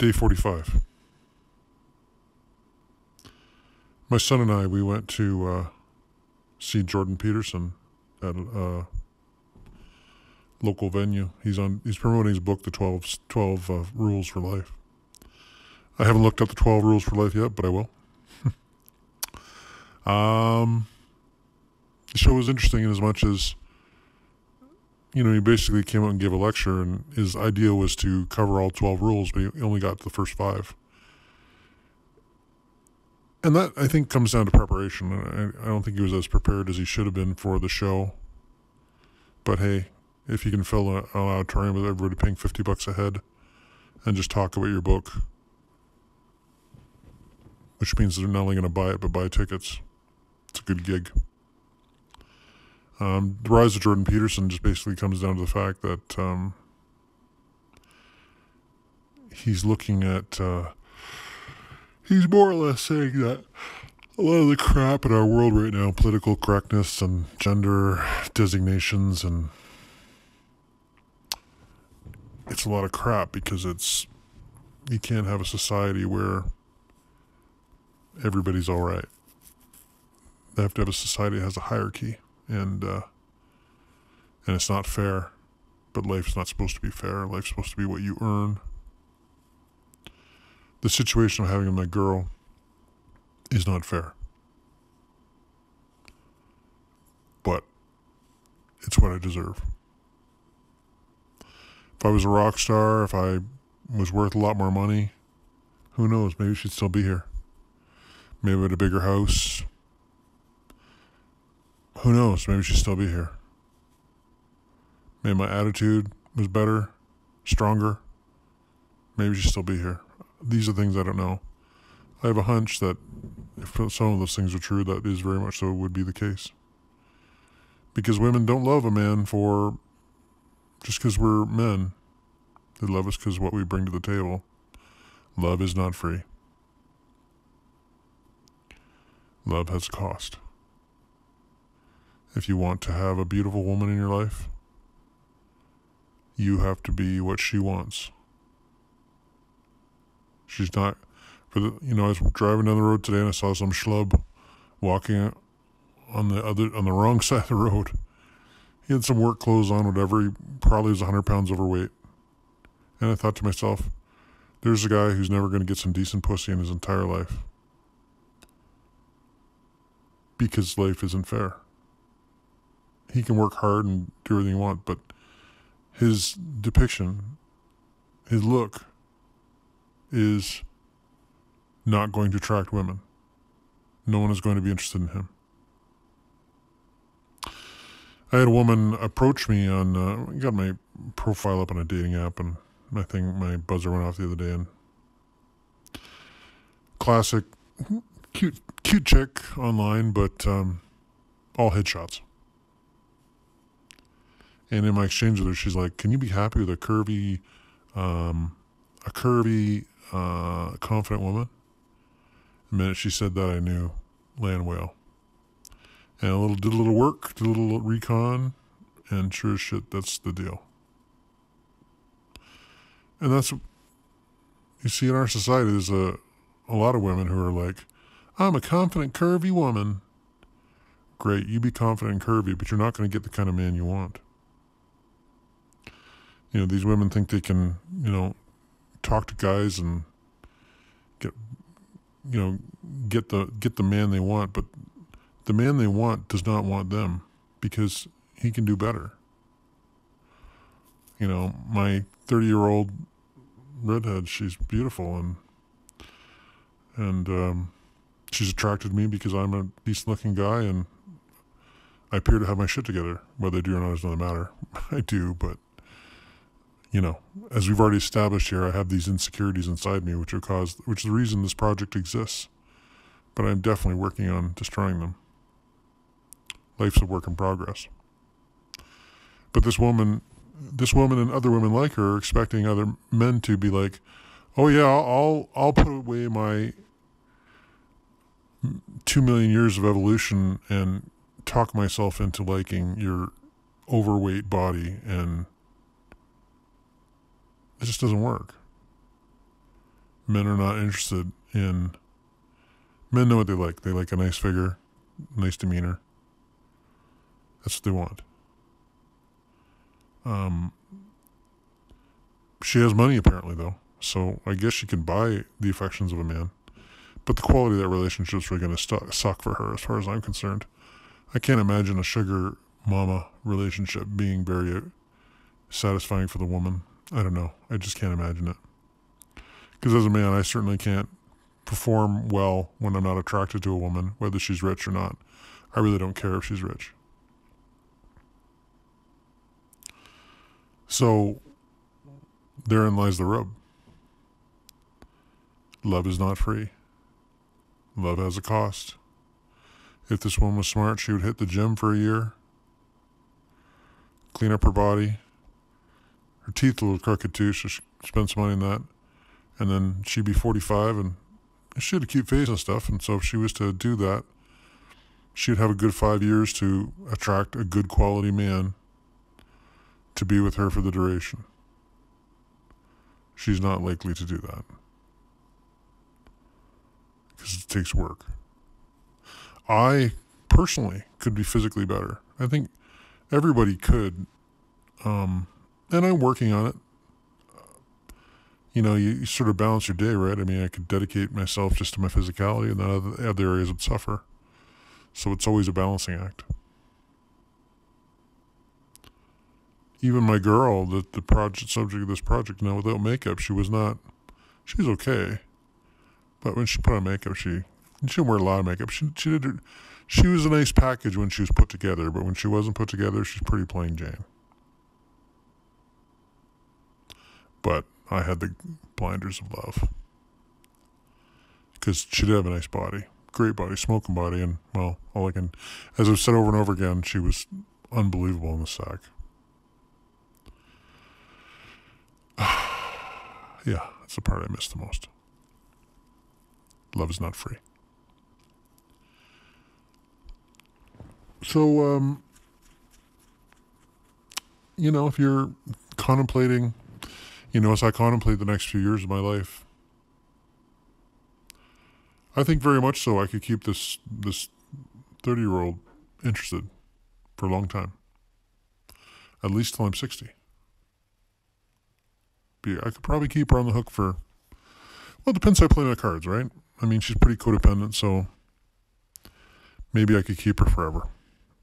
Day 45. My son and I, we went to uh, see Jordan Peterson at a local venue. He's on. He's promoting his book, The 12, 12 uh, Rules for Life. I haven't looked up the 12 Rules for Life yet, but I will. um, the show was interesting in as much as, you know, he basically came out and gave a lecture, and his idea was to cover all 12 rules, but he only got to the first five. And that, I think, comes down to preparation. I, I don't think he was as prepared as he should have been for the show. But hey, if you can fill an auditorium with everybody paying 50 bucks a head and just talk about your book, which means they're not only going to buy it, but buy tickets, it's a good gig. Um, the rise of Jordan Peterson just basically comes down to the fact that um, he's looking at, uh, he's more or less saying that a lot of the crap in our world right now, political correctness and gender designations, and it's a lot of crap because it's, you can't have a society where everybody's all right. They have to have a society that has a hierarchy and uh, and it's not fair. But life's not supposed to be fair. Life's supposed to be what you earn. The situation I'm having with my girl is not fair. But it's what I deserve. If I was a rock star, if I was worth a lot more money, who knows? Maybe she'd still be here. Maybe at a bigger house, who knows? Maybe she'd still be here. Maybe my attitude was better, stronger. Maybe she'd still be here. These are things I don't know. I have a hunch that if some of those things are true, that is very much so would be the case. Because women don't love a man for just because we're men. They love us because what we bring to the table. Love is not free. Love has a cost. If you want to have a beautiful woman in your life, you have to be what she wants. She's not for the you know, I was driving down the road today and I saw some schlub walking on the other on the wrong side of the road. He had some work clothes on, whatever. He probably was hundred pounds overweight. And I thought to myself, there's a guy who's never going to get some decent pussy in his entire life. Because life isn't fair he can work hard and do everything he wants, but his depiction, his look, is not going to attract women. No one is going to be interested in him. I had a woman approach me on, uh, got my profile up on a dating app, and my thing, my buzzer went off the other day, and classic, cute, cute chick online, but um, all headshots. And in my exchange with her, she's like, "Can you be happy with a curvy, um, a curvy, uh, confident woman?" The minute she said that, I knew land whale. And a little did a little work, did a little recon, and sure as shit, that's the deal. And that's you see in our society. There's a a lot of women who are like, "I'm a confident, curvy woman." Great, you be confident and curvy, but you're not going to get the kind of man you want you know, these women think they can, you know, talk to guys and get, you know, get the get the man they want, but the man they want does not want them because he can do better. You know, my thirty-year-old redhead, she's beautiful and and um, she's attracted me because I'm a decent-looking guy and I appear to have my shit together. Whether I do or not is another matter. I do, but you know, as we've already established here, I have these insecurities inside me, which are caused, which is the reason this project exists. But I'm definitely working on destroying them. Life's a work in progress. But this woman, this woman and other women like her are expecting other men to be like, "Oh yeah, I'll I'll put away my two million years of evolution and talk myself into liking your overweight body and it just doesn't work. men are not interested in. Men know what they like. They like a nice figure, nice demeanor. That's what they want. Um, she has money apparently, though, so I guess she can buy the affections of a man. But the quality of that relationship is really going to suck for her, as far as I'm concerned. I can't imagine a sugar mama relationship being very satisfying for the woman. I don't know. I just can't imagine it. Because as a man, I certainly can't perform well when I'm not attracted to a woman, whether she's rich or not. I really don't care if she's rich. So therein lies the rub. Love is not free. Love has a cost. If this woman was smart, she would hit the gym for a year, clean up her body. Her teeth a little crooked too, so she spent some money on that. And then she'd be 45 and she had a cute face and stuff. And so if she was to do that, she'd have a good five years to attract a good quality man to be with her for the duration. She's not likely to do that because it takes work. I personally could be physically better. I think everybody could, um, and I'm working on it. You know, you, you, sort of balance your day, right? I mean, I could dedicate myself just to my physicality, and then other, other areas would suffer. So it's always a balancing act. Even my girl, the the project subject of this project, now without makeup, she was not. She was okay, but when she put on makeup, she she didn't wear a lot of makeup. She she did. She was a nice package when she was put together, but when she wasn't put together, she's pretty plain Jane. But I had the blinders of love because she did have a nice body, great body, smoking body, and well, all I can, as I've said over and over again, she was unbelievable in the sack. yeah, that's the part I miss the most. Love is not free. So, um, you know, if you're contemplating, you know, as I contemplate the next few years of my life, I think very much so I could keep this this thirty year old interested for a long time. At least till I'm sixty. Be I could probably keep her on the hook for well, it depends how I play my cards, right? I mean she's pretty codependent, so maybe I could keep her forever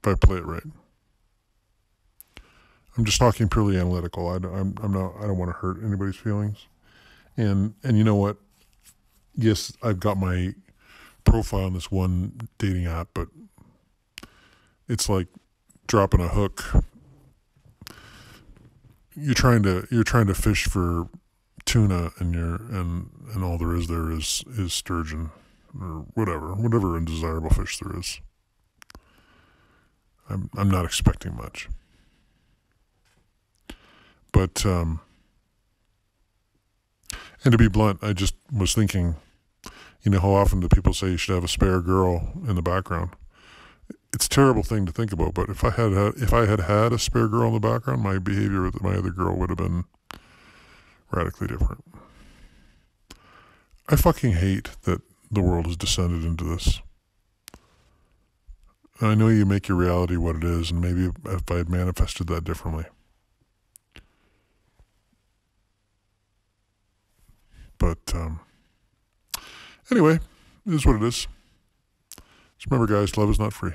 if I play it right. I'm just talking purely analytical. I, I'm, I'm not. I don't want to hurt anybody's feelings. And and you know what? Yes, I've got my profile on this one dating app, but it's like dropping a hook. You're trying to you're trying to fish for tuna, and you're and and all there is there is is sturgeon or whatever whatever undesirable fish there is. I'm I'm not expecting much. But um, and to be blunt, I just was thinking, you know, how often do people say you should have a spare girl in the background? It's a terrible thing to think about, but if I had, had if I had had a spare girl in the background, my behavior with my other girl would have been radically different. I fucking hate that the world has descended into this. I know you make your reality what it is, and maybe if I had manifested that differently. But um, anyway, it is what it is. Just remember, guys, love is not free.